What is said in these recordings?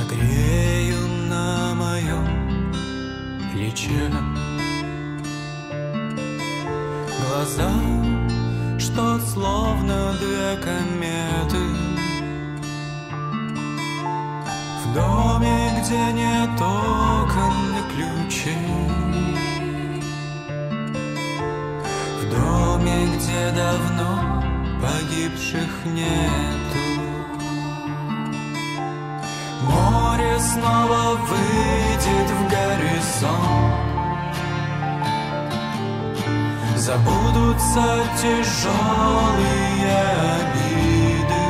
Согрею на моем плече. Глаза, что словно две кометы. В доме, где нет окон и ключей. В доме, где давно погибших нету снова выйдет в горизонт. Забудутся тяжелые обиды.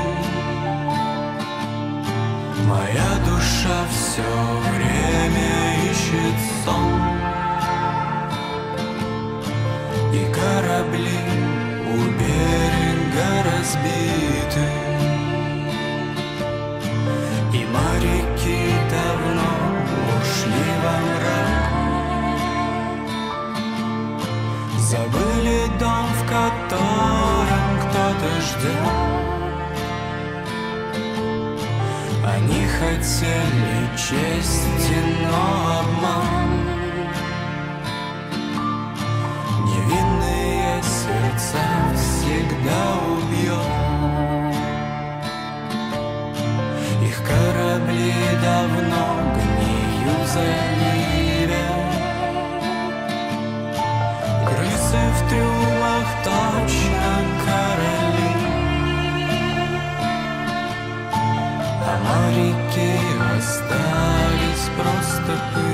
Моя душа все время ищет сон. И корабли у берега разбиты котором кто-то ждет. Они хотели чести, но обман просто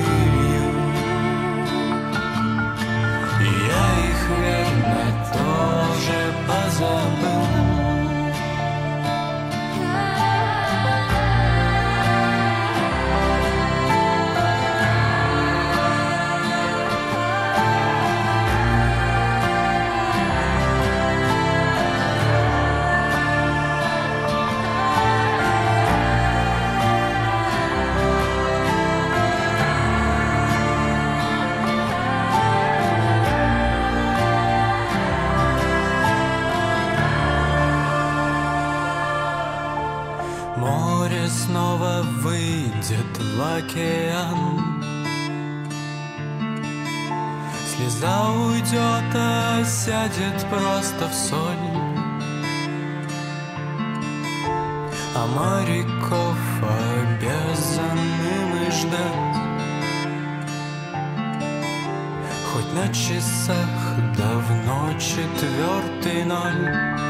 снова выйдет в океан. Слеза уйдет, а сядет просто в соль А моряков обязаны мы ждать. Хоть на часах давно четвертый ноль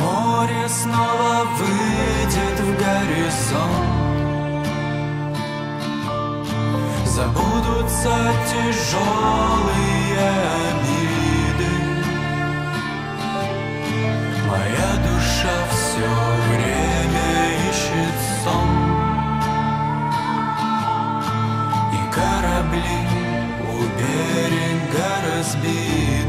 Море снова выйдет в горизонт. Забудутся тяжелые обиды. Моя душа все время ищет сон. И корабли у берега разбиты